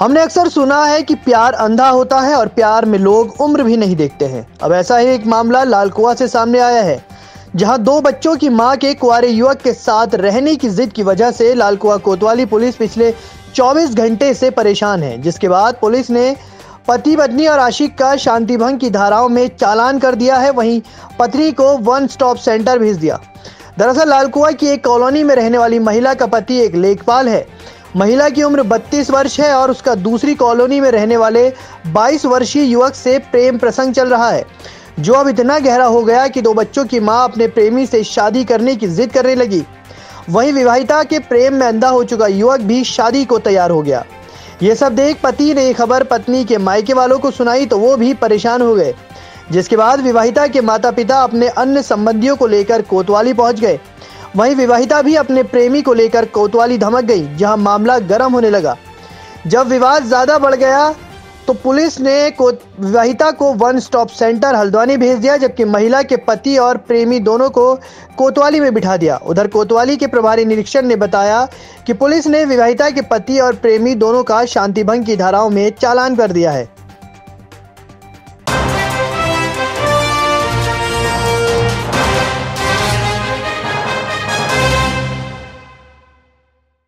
हमने अक्सर सुना है कि प्यार अंधा होता है और प्यार में लोग उम्र भी नहीं देखते हैं। अब ऐसा ही एक मामला लालकुआ से सामने आया है, जहाँ दो बच्चों की माँ के कुआरे युवक के साथ रहने की जिद की वजह से लालकुआ कोतवाली पुलिस पिछले 24 घंटे से परेशान है, जिसके बाद पुलिस ने पति, पत्नी और आशिक का शांति भंग की धाराओं में चालान कर दिया है। वहीं पत्नी को वन स्टॉप सेंटर भेज दिया। दरअसल लालकुआ की एक कॉलोनी में रहने वाली महिला का पति एक लेखपाल है। महिला की उम्र 32 वर्ष है और उसका दूसरी कॉलोनी में रहने वाले 22 वर्षीय युवक से प्रेम प्रसंग चल रहा है। जो अब इतना गहरा हो गया कि दो बच्चों की माँ अपने प्रेमी से शादी करने की जिद करने लगी। वहीं विवाहिता के प्रेम में अंधा हो चुका युवक भी शादी को तैयार हो गया। ये सब देख पति ने खबर पत्नी के मायके वालों को सुनाई तो वो भी परेशान हो गए। जिसके बाद विवाहिता के माता पिता अपने अन्य संबंधियों को लेकर कोतवाली पहुँच गए। वहीं विवाहिता भी अपने प्रेमी को लेकर कोतवाली धमक गई, जहाँ मामला गर्म होने लगा। जब विवाद ज़्यादा बढ़ गया तो पुलिस ने विवाहिता को वन स्टॉप सेंटर हल्द्वानी भेज दिया, जबकि महिला के पति और प्रेमी दोनों को कोतवाली में बिठा दिया। उधर कोतवाली के प्रभारी निरीक्षक ने बताया कि पुलिस ने विवाहिता के पति और प्रेमी दोनों का शांति भंग की धाराओं में चालान कर दिया है।